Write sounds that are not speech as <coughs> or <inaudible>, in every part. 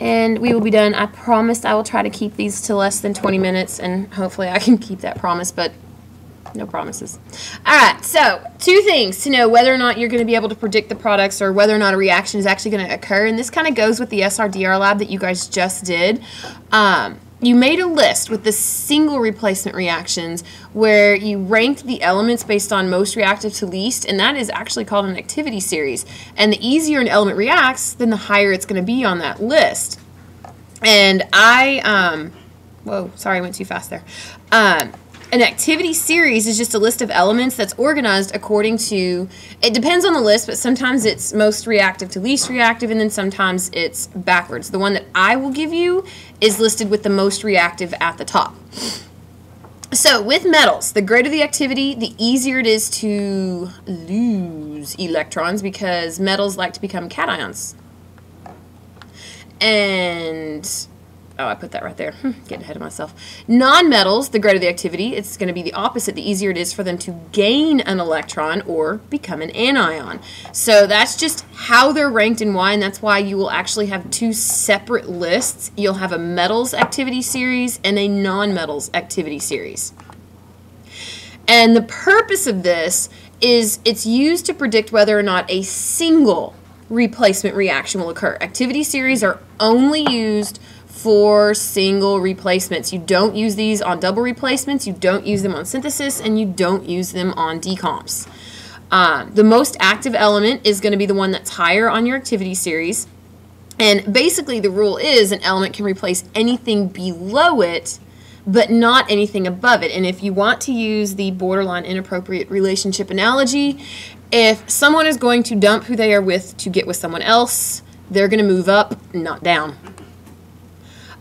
and we will be done. I promised I will try to keep these to less than 20 minutes, and hopefully I can keep that promise, but no promises. All right, so two things to know whether or not you're going to be able to predict the products or whether or not a reaction is actually going to occur. And this kind of goes with the SRDR lab that you guys just did. Um, you made a list with the single replacement reactions where you ranked the elements based on most reactive to least, and that is actually called an activity series. And the easier an element reacts, then the higher it's going to be on that list. And I, um, whoa, sorry, I went too fast there. Um, an activity series is just a list of elements that's organized according to, it depends on the list, but sometimes it's most reactive to least reactive, and then sometimes it's backwards. The one that I will give you is listed with the most reactive at the top. So with metals, the greater the activity, the easier it is to lose electrons because metals like to become cations. And Oh, I put that right there. Hmm, getting ahead of myself. Non-metals, the greater the activity, it's going to be the opposite. The easier it is for them to gain an electron or become an anion. So that's just how they're ranked and why, and that's why you will actually have two separate lists. You'll have a metals activity series and a non-metals activity series. And the purpose of this is it's used to predict whether or not a single replacement reaction will occur. Activity series are only used for single replacements. You don't use these on double replacements, you don't use them on synthesis, and you don't use them on decomps. Um, the most active element is going to be the one that's higher on your activity series. And basically, the rule is an element can replace anything below it, but not anything above it. And if you want to use the borderline inappropriate relationship analogy, if someone is going to dump who they are with to get with someone else, they're going to move up, not down.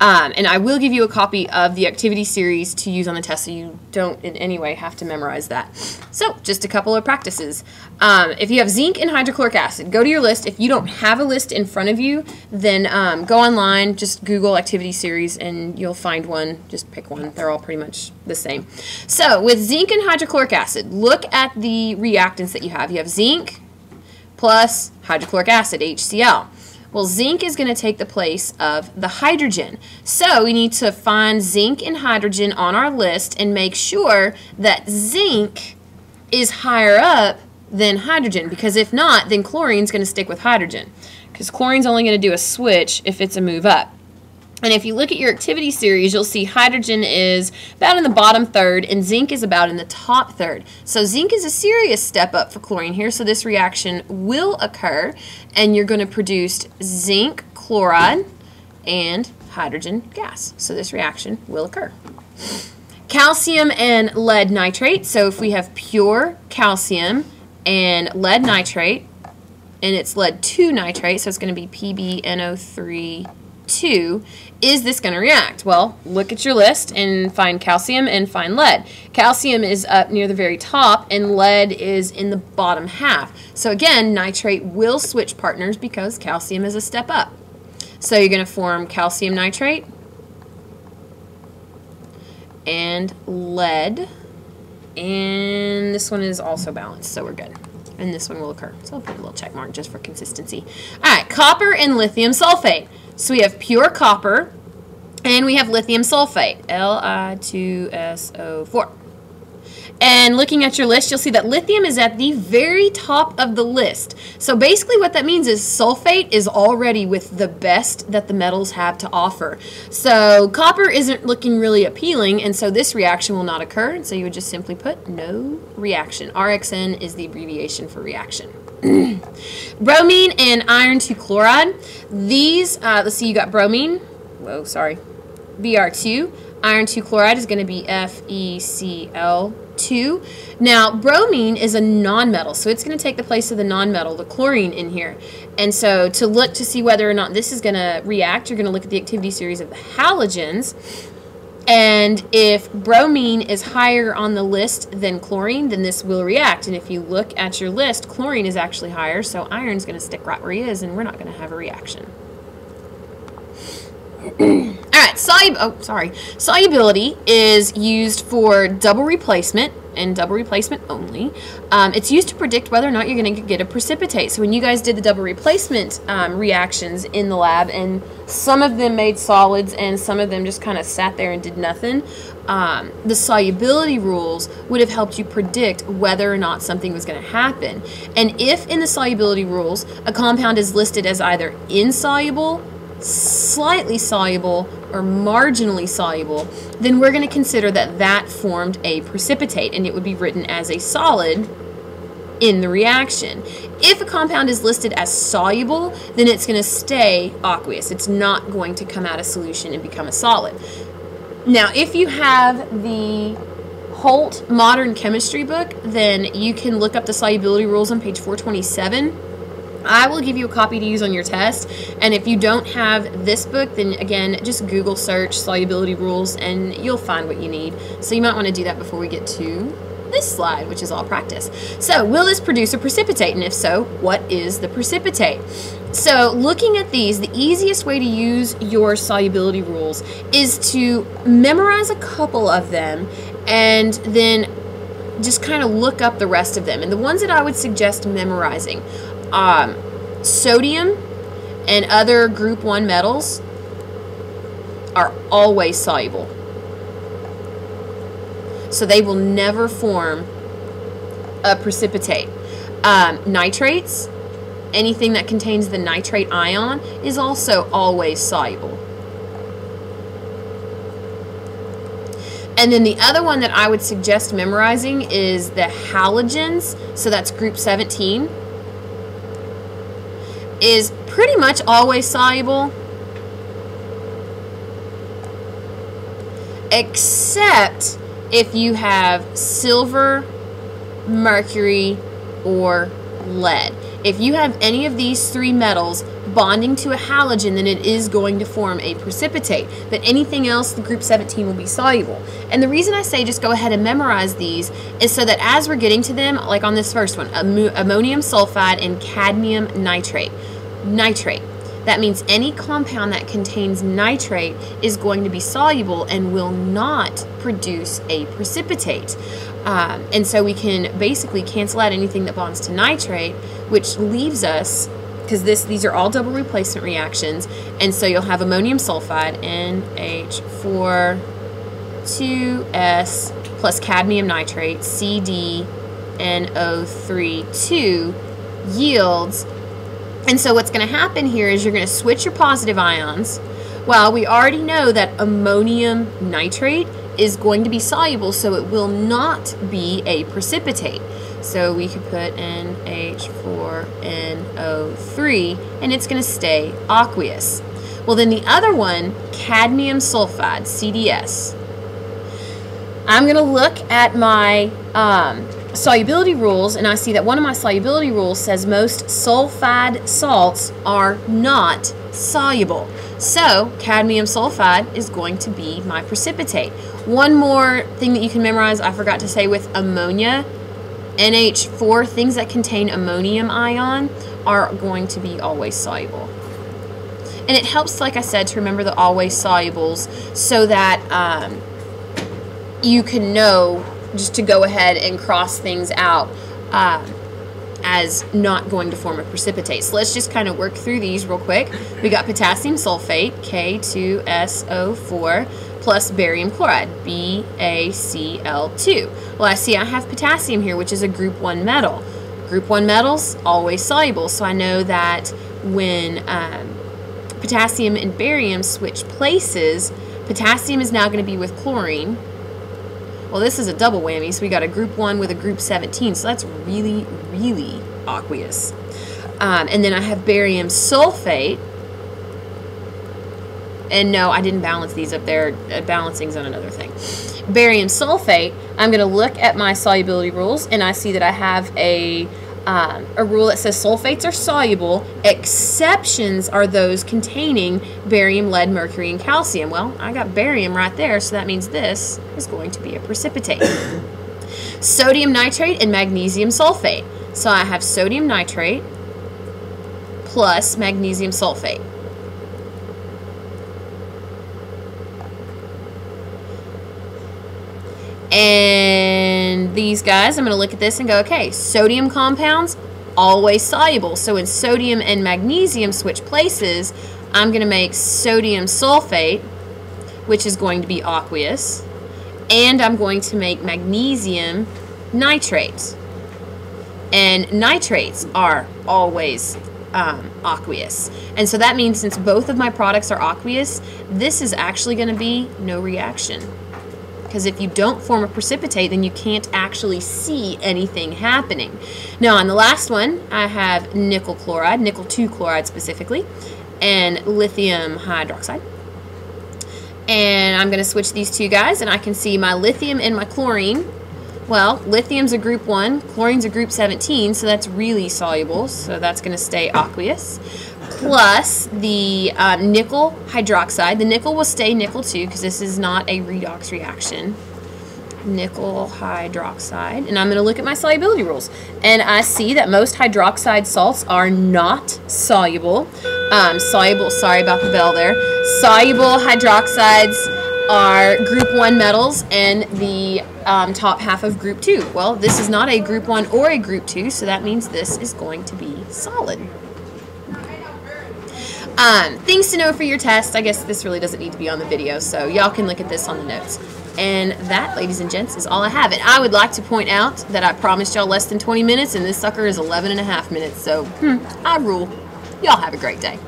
Um, and I will give you a copy of the activity series to use on the test so you don't in any way have to memorize that. So, just a couple of practices. Um, if you have zinc and hydrochloric acid, go to your list. If you don't have a list in front of you, then um, go online, just Google activity series, and you'll find one. Just pick one. They're all pretty much the same. So, with zinc and hydrochloric acid, look at the reactants that you have. You have zinc plus hydrochloric acid, HCl. Well, zinc is going to take the place of the hydrogen. So we need to find zinc and hydrogen on our list and make sure that zinc is higher up than hydrogen because if not, then chlorine is going to stick with hydrogen because chlorine's only going to do a switch if it's a move up. And if you look at your activity series, you'll see hydrogen is about in the bottom third and zinc is about in the top third. So zinc is a serious step up for chlorine here, so this reaction will occur and you're going to produce zinc chloride and hydrogen gas. So this reaction will occur. Calcium and lead nitrate. So if we have pure calcium and lead nitrate, and it's lead 2 nitrate, so it's going to be PbNO3 2, is this going to react? Well, look at your list and find calcium and find lead. Calcium is up near the very top and lead is in the bottom half. So again, nitrate will switch partners because calcium is a step up. So you're going to form calcium nitrate and lead. And this one is also balanced, so we're good. And this one will occur. So I'll put a little check mark just for consistency. All right, copper and lithium sulfate. So we have pure copper and we have lithium sulfate, Li2SO4. And looking at your list, you'll see that lithium is at the very top of the list. So basically what that means is sulfate is already with the best that the metals have to offer. So copper isn't looking really appealing, and so this reaction will not occur. So you would just simply put no reaction. RXN is the abbreviation for reaction. <clears throat> bromine and iron 2 chloride. These, uh, let's see, you got bromine. Whoa, sorry. Br2. Iron 2 chloride is going to be FeCl2. Now, bromine is a nonmetal, so it's going to take the place of the nonmetal, the chlorine in here. And so to look to see whether or not this is going to react, you're going to look at the activity series of the halogens. And if bromine is higher on the list than chlorine, then this will react. And if you look at your list, chlorine is actually higher, so iron's going to stick right where he is, and we're not going to have a reaction. <clears throat> All right, solub oh, sorry. solubility is used for double replacement, and double replacement only. Um, it's used to predict whether or not you're going to get a precipitate. So when you guys did the double replacement um, reactions in the lab, and some of them made solids and some of them just kind of sat there and did nothing, um, the solubility rules would have helped you predict whether or not something was going to happen. And if in the solubility rules a compound is listed as either insoluble, slightly soluble, or marginally soluble, then we're going to consider that that formed a precipitate and it would be written as a solid in the reaction. If a compound is listed as soluble, then it's going to stay aqueous. It's not going to come out of solution and become a solid. Now, if you have the Holt Modern Chemistry book, then you can look up the solubility rules on page 427. I will give you a copy to use on your test. And if you don't have this book, then again, just Google search solubility rules and you'll find what you need. So you might want to do that before we get to this slide, which is all practice. So, will this produce a precipitate? And if so, what is the precipitate? So, looking at these, the easiest way to use your solubility rules is to memorize a couple of them and then just kind of look up the rest of them. And the ones that I would suggest memorizing um, sodium and other group 1 metals are always soluble. So they will never form a precipitate. Um, nitrates, anything that contains the nitrate ion, is also always soluble. And then the other one that I would suggest memorizing is the halogens. So that's group 17. Is pretty much always soluble. Except if you have silver, mercury, or lead. If you have any of these three metals bonding to a halogen, then it is going to form a precipitate. But anything else, the group 17 will be soluble. And the reason I say just go ahead and memorize these is so that as we're getting to them, like on this first one, ammonium sulfide and cadmium nitrate. Nitrate. That means any compound that contains nitrate is going to be soluble and will not produce a precipitate. Um, and so we can basically cancel out anything that bonds to nitrate, which leaves us, because this these are all double replacement reactions, and so you'll have ammonium sulfide, NH4, 2S, plus cadmium nitrate, CdNO3, 2, yields and so what's going to happen here is you're going to switch your positive ions. Well, we already know that ammonium nitrate is going to be soluble, so it will not be a precipitate. So we could put NH4NO3, and it's going to stay aqueous. Well, then the other one, cadmium sulfide, CDS. I'm going to look at my um, solubility rules, and I see that one of my solubility rules says most sulfide salts are not soluble. So, cadmium sulfide is going to be my precipitate. One more thing that you can memorize, I forgot to say with ammonia, NH4, things that contain ammonium ion are going to be always soluble. And it helps, like I said, to remember the always solubles so that um, you can know just to go ahead and cross things out um, as not going to form a precipitate. So let's just kind of work through these real quick. We got potassium sulfate, K2SO4, plus barium chloride, BaCl2. Well, I see I have potassium here, which is a group 1 metal. Group 1 metals, always soluble, so I know that when um, potassium and barium switch places, potassium is now going to be with chlorine, well, this is a double whammy, so we got a group 1 with a group 17, so that's really, really aqueous. Um, and then I have barium sulfate. And no, I didn't balance these up there. Uh, balancing's on another thing. Barium sulfate, I'm going to look at my solubility rules, and I see that I have a um, a rule that says sulfates are soluble. Exceptions are those containing barium, lead, mercury, and calcium. Well, I got barium right there, so that means this is going to be a precipitate. <coughs> sodium nitrate and magnesium sulfate. So I have sodium nitrate plus magnesium sulfate. And these guys, I'm going to look at this and go, okay, sodium compounds, always soluble. So when sodium and magnesium switch places, I'm going to make sodium sulfate, which is going to be aqueous, and I'm going to make magnesium nitrate. And nitrates are always um, aqueous. And so that means since both of my products are aqueous, this is actually going to be no reaction. Because if you don't form a precipitate, then you can't actually see anything happening. Now, on the last one, I have nickel chloride, nickel 2 chloride specifically, and lithium hydroxide. And I'm going to switch these two guys, and I can see my lithium and my chlorine well, lithium's a group 1, chlorine's a group 17, so that's really soluble, so that's going to stay aqueous. Plus the uh, nickel hydroxide. The nickel will stay nickel 2 because this is not a redox reaction. Nickel hydroxide. And I'm going to look at my solubility rules. And I see that most hydroxide salts are not soluble. Um, soluble, sorry about the bell there. Soluble hydroxides are group 1 metals and the um, top half of group 2. Well, this is not a group 1 or a group 2, so that means this is going to be solid. Um, things to know for your test. I guess this really doesn't need to be on the video, so y'all can look at this on the notes. And that, ladies and gents, is all I have. And I would like to point out that I promised y'all less than 20 minutes, and this sucker is 11 and a half minutes, so hmm, I rule. Y'all have a great day.